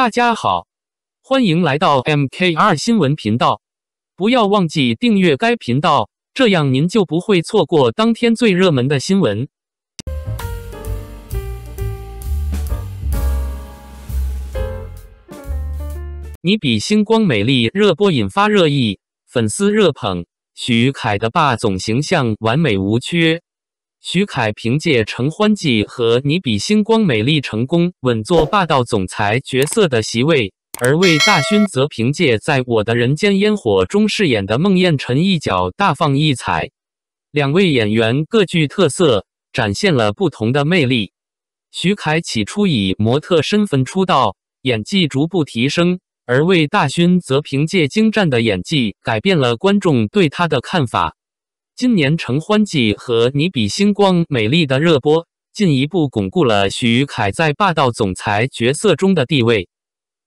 大家好，欢迎来到 MKR 新闻频道。不要忘记订阅该频道，这样您就不会错过当天最热门的新闻。你比星光美丽热播引发热议，粉丝热捧许凯的霸总形象完美无缺。徐凯凭借《承欢记》和《你比星光美丽》成功稳坐霸道总裁角色的席位，而魏大勋则凭借在我的人间烟火中饰演的孟宴臣一角大放异彩。两位演员各具特色，展现了不同的魅力。徐凯起初以模特身份出道，演技逐步提升；而魏大勋则凭借精湛的演技改变了观众对他的看法。今年《承欢记》和《你比星光美丽》的热播，进一步巩固了徐凯在霸道总裁角色中的地位。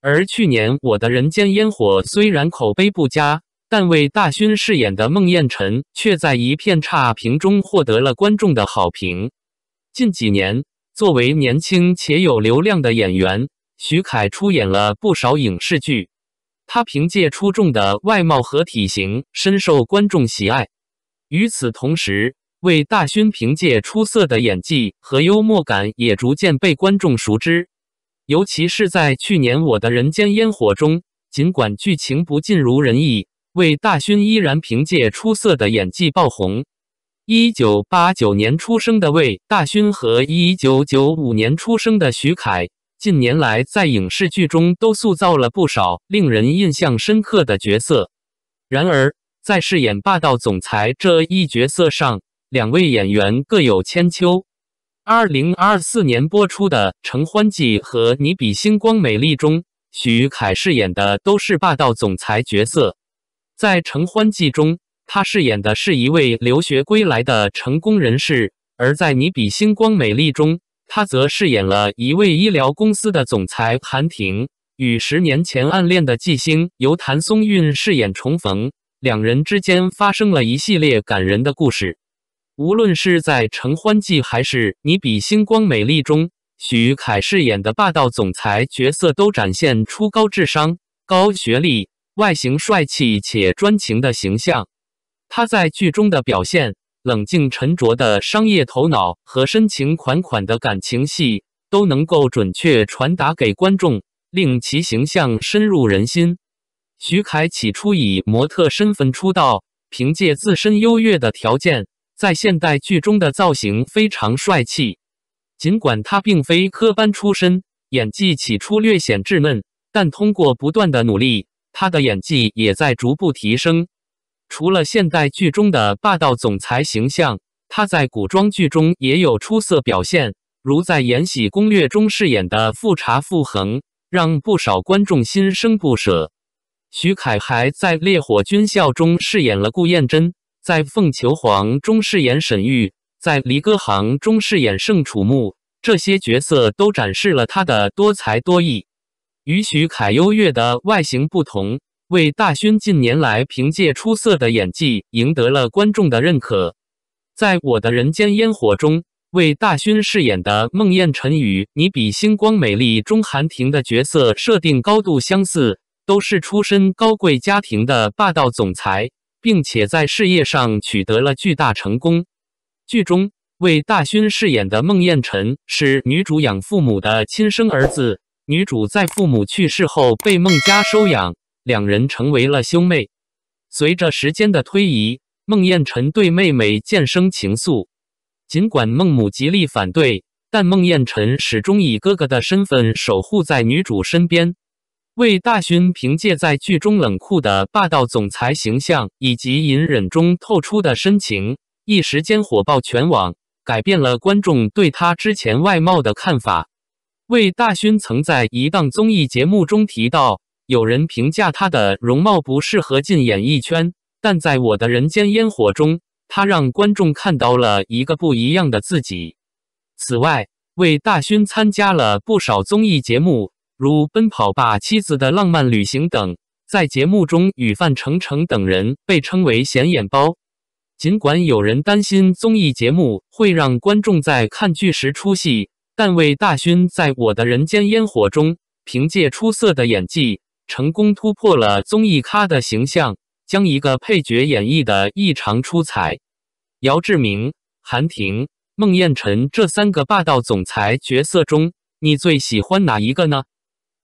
而去年《我的人间烟火》虽然口碑不佳，但为大勋饰演的孟宴臣却在一片差评中获得了观众的好评。近几年，作为年轻且有流量的演员，徐凯出演了不少影视剧。他凭借出众的外貌和体型，深受观众喜爱。与此同时，魏大勋凭借出色的演技和幽默感，也逐渐被观众熟知。尤其是在去年《我的人间烟火》中，尽管剧情不尽如人意，魏大勋依然凭借出色的演技爆红。一九八九年出生的魏大勋和一九九五年出生的徐凯，近年来在影视剧中都塑造了不少令人印象深刻的角色。然而，在饰演霸道总裁这一角色上，两位演员各有千秋。二零二四年播出的《承欢记》和《你比星光美丽》中，徐凯饰演的都是霸道总裁角色。在《承欢记》中，他饰演的是一位留学归来的成功人士；而在《你比星光美丽》中，他则饰演了一位医疗公司的总裁韩婷，与十年前暗恋的纪星由谭松韵饰演重逢。两人之间发生了一系列感人的故事。无论是在《承欢记》还是《你比星光美丽》中，许凯饰演的霸道总裁角色都展现出高智商、高学历、外形帅气且专情的形象。他在剧中的表现，冷静沉着的商业头脑和深情款款的感情戏，都能够准确传达给观众，令其形象深入人心。徐凯起初以模特身份出道，凭借自身优越的条件，在现代剧中的造型非常帅气。尽管他并非科班出身，演技起初略显稚嫩，但通过不断的努力，他的演技也在逐步提升。除了现代剧中的霸道总裁形象，他在古装剧中也有出色表现，如在《延禧攻略》中饰演的富察傅恒，让不少观众心生不舍。徐凯还在《烈火军校》中饰演了顾燕珍，在《凤求凰》中饰演沈玉，在《离歌行》中饰演盛楚木，这些角色都展示了他的多才多艺。与徐凯优越的外形不同，魏大勋近年来凭借出色的演技赢得了观众的认可。在我的人间烟火中，魏大勋饰演的孟宴臣与《你比星光美丽》中韩婷的角色设定高度相似。都是出身高贵家庭的霸道总裁，并且在事业上取得了巨大成功。剧中为大勋饰演的孟宴臣是女主养父母的亲生儿子，女主在父母去世后被孟家收养，两人成为了兄妹。随着时间的推移，孟宴臣对妹妹渐生情愫，尽管孟母极力反对，但孟宴臣始终以哥哥的身份守护在女主身边。魏大勋凭借在剧中冷酷的霸道总裁形象，以及隐忍中透出的深情，一时间火爆全网，改变了观众对他之前外貌的看法。魏大勋曾在一档综艺节目中提到，有人评价他的容貌不适合进演艺圈，但在我的人间烟火中，他让观众看到了一个不一样的自己。此外，魏大勋参加了不少综艺节目。如《奔跑吧妻子的浪漫旅行》等，在节目中与范丞丞等人被称为显眼包。尽管有人担心综艺节目会让观众在看剧时出戏，但魏大勋在我的人间烟火中凭借出色的演技，成功突破了综艺咖的形象，将一个配角演绎的异常出彩。姚志明、韩婷、孟宴臣这三个霸道总裁角色中，你最喜欢哪一个呢？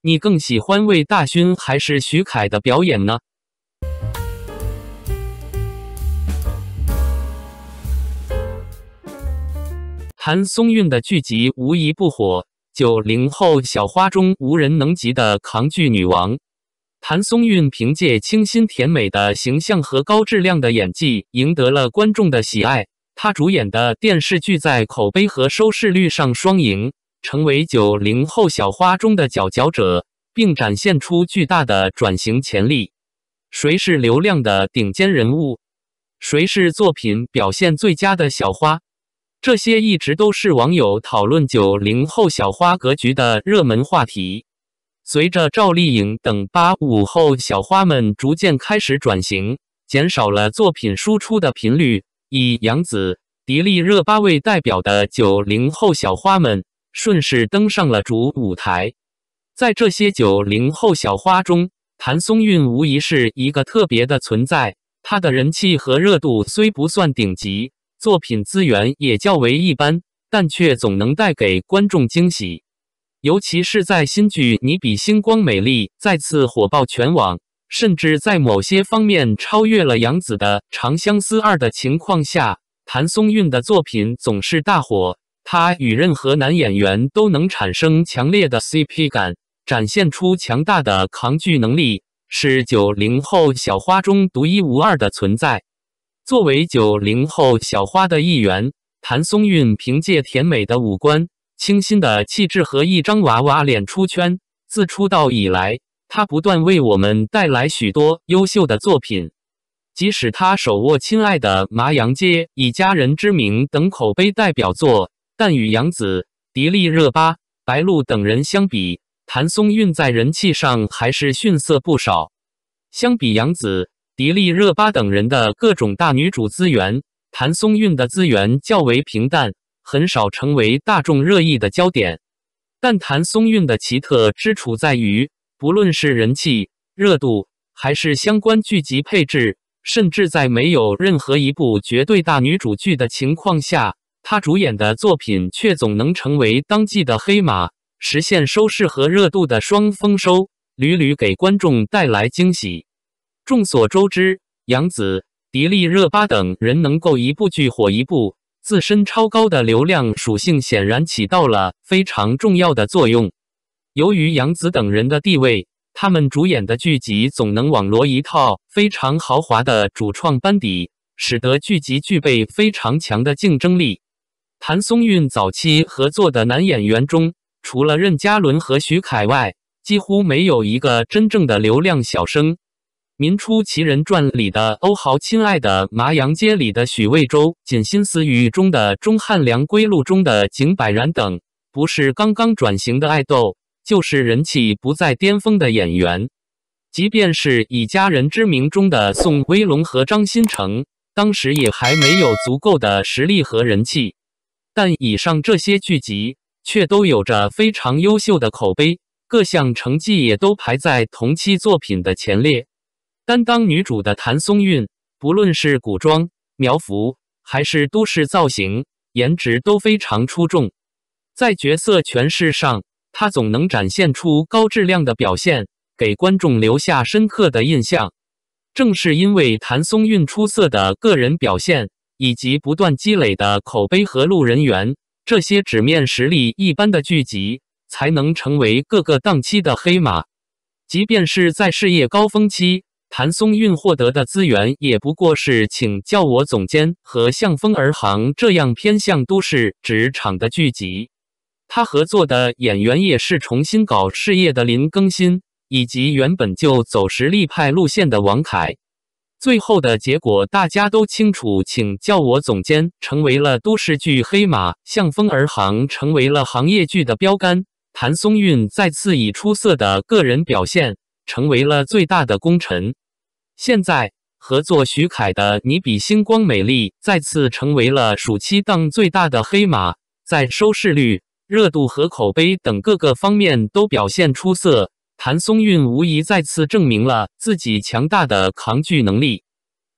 你更喜欢魏大勋还是徐凯的表演呢？谭松韵的剧集无一不火，九零后小花中无人能及的扛剧女王。谭松韵凭借清新甜美的形象和高质量的演技，赢得了观众的喜爱。她主演的电视剧在口碑和收视率上双赢，成为九零后小花中的佼佼者，并展现出巨大的转型潜力。谁是流量的顶尖人物？谁是作品表现最佳的小花？这些一直都是网友讨论九零后小花格局的热门话题。随着赵丽颖等八五后小花们逐渐开始转型，减少了作品输出的频率，以杨紫、迪丽热巴为代表的九零后小花们顺势登上了主舞台。在这些九零后小花中，谭松韵无疑是一个特别的存在。她的人气和热度虽不算顶级。作品资源也较为一般，但却总能带给观众惊喜。尤其是在新剧《你比星光美丽》再次火爆全网，甚至在某些方面超越了杨紫的《长相思二》的情况下，谭松韵的作品总是大火。她与任何男演员都能产生强烈的 CP 感，展现出强大的扛剧能力，是九零后小花中独一无二的存在。作为九零后小花的一员，谭松韵凭借甜美的五官、清新的气质和一张娃娃脸出圈。自出道以来，她不断为我们带来许多优秀的作品。即使她手握《亲爱的麻阳街》以家人之名等口碑代表作，但与杨紫、迪丽热巴、白鹿等人相比，谭松韵在人气上还是逊色不少。相比杨紫。迪丽热巴等人的各种大女主资源，谭松韵的资源较为平淡，很少成为大众热议的焦点。但谭松韵的奇特之处在于，不论是人气、热度，还是相关剧集配置，甚至在没有任何一部绝对大女主剧的情况下，他主演的作品却总能成为当季的黑马，实现收视和热度的双丰收，屡屡给观众带来惊喜。众所周知，杨紫、迪丽热巴等人能够一部剧火一部，自身超高的流量属性显然起到了非常重要的作用。由于杨紫等人的地位，他们主演的剧集总能网罗一套非常豪华的主创班底，使得剧集具备非常强的竞争力。谭松韵早期合作的男演员中，除了任嘉伦和徐凯外，几乎没有一个真正的流量小生。《民初奇人传》里的欧豪，亲爱的麻阳街里的许魏洲，锦心似雨中的钟汉良，归路中的景柏然等，不是刚刚转型的爱豆，就是人气不在巅峰的演员。即便是以家人之名中的宋威龙和张新成，当时也还没有足够的实力和人气。但以上这些剧集却都有着非常优秀的口碑，各项成绩也都排在同期作品的前列。担当女主的谭松韵，不论是古装、苗服，还是都市造型，颜值都非常出众。在角色诠释上，她总能展现出高质量的表现，给观众留下深刻的印象。正是因为谭松韵出色的个人表现，以及不断积累的口碑和路人缘，这些纸面实力一般的剧集，才能成为各个档期的黑马。即便是在事业高峰期。谭松韵获得的资源也不过是《请叫我总监》和《向风而行》这样偏向都市职场的剧集。他合作的演员也是重新搞事业的林更新，以及原本就走实力派路线的王凯。最后的结果大家都清楚，《请叫我总监》成为了都市剧黑马，《向风而行》成为了行业剧的标杆。谭松韵再次以出色的个人表现，成为了最大的功臣。现在合作徐凯的《你比星光美丽》再次成为了暑期档最大的黑马，在收视率、热度和口碑等各个方面都表现出色。谭松韵无疑再次证明了自己强大的抗拒能力。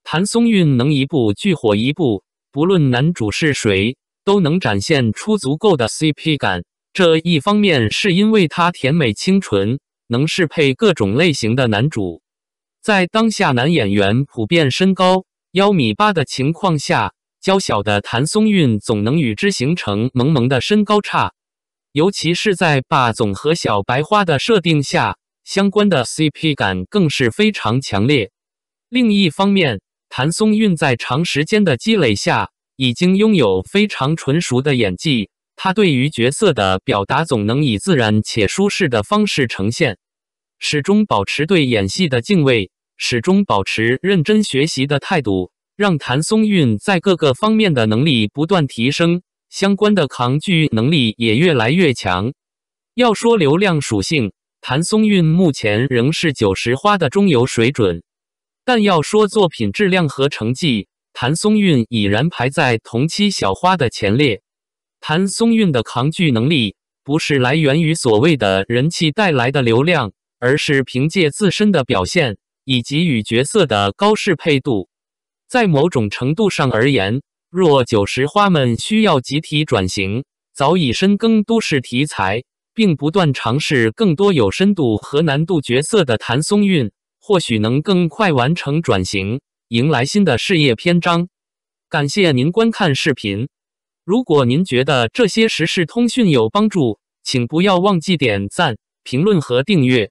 谭松韵能一部剧火一部，不论男主是谁，都能展现出足够的 CP 感。这一方面是因为她甜美清纯，能适配各种类型的男主。在当下男演员普遍身高幺米八的情况下，娇小的谭松韵总能与之形成萌萌的身高差。尤其是在霸总和小白花的设定下，相关的 CP 感更是非常强烈。另一方面，谭松韵在长时间的积累下，已经拥有非常纯熟的演技。她对于角色的表达总能以自然且舒适的方式呈现，始终保持对演戏的敬畏，始终保持认真学习的态度，让谭松韵在各个方面的能力不断提升。相关的抗拒能力也越来越强。要说流量属性，谭松韵目前仍是九十花的中游水准，但要说作品质量和成绩，谭松韵已然排在同期小花的前列。谭松韵的抗拒能力不是来源于所谓的人气带来的流量，而是凭借自身的表现以及与角色的高适配度。在某种程度上而言。若九十花们需要集体转型，早已深耕都市题材，并不断尝试更多有深度和难度角色的谭松韵，或许能更快完成转型，迎来新的事业篇章。感谢您观看视频。如果您觉得这些时事通讯有帮助，请不要忘记点赞、评论和订阅。